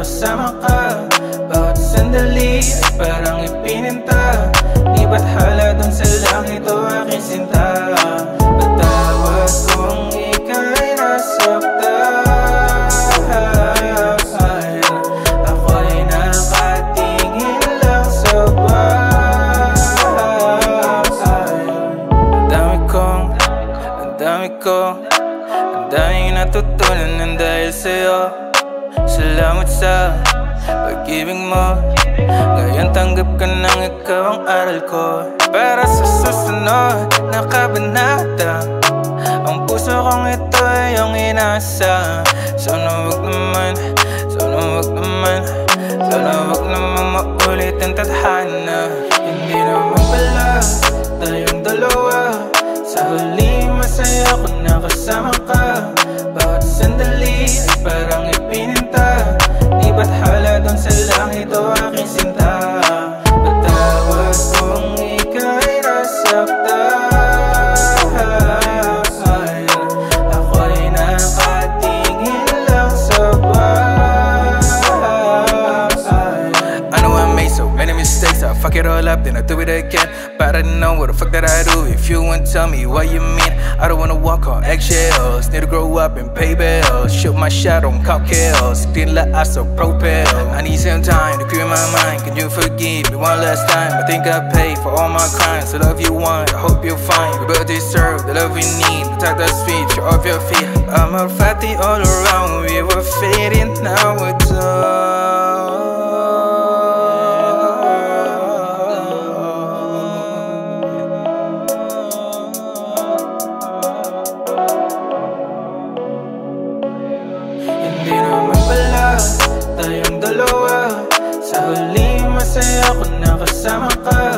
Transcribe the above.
kasama ka Bawat sandali ay parang ipininta. Di ba't hala dun sa langit o aking sinta? Patawad kung ika'y nasaktan Ako'y nakatingin lang sa bahay. Ang dami kong, ang Ang daming natutunan ng dahil sa'yo Salamat sa pag-ibig mo. Ngayon tanggap ka nang ikaw ang aral ko. Para sa susunod na kabanata Ang puso kong ito ay iyong inasa. Sana wag naman, sana wag naman Sana wag naman maulit tadhana I fuck it all up, then I do it again. But I don't know what the fuck that I do. If you won't tell me what you mean, I don't wanna walk on eggshells. Need to grow up and pay bills. Shoot my shot on cocktails. Clean like I so propel. I need some time to clear my mind. Can you forgive me one last time? I think I paid for all my crimes. The love you want, I hope you'll find. We both deserve the love we need. Protect that speech, off your feet. I'm a fatty all around. We were fading, now we're summer fire.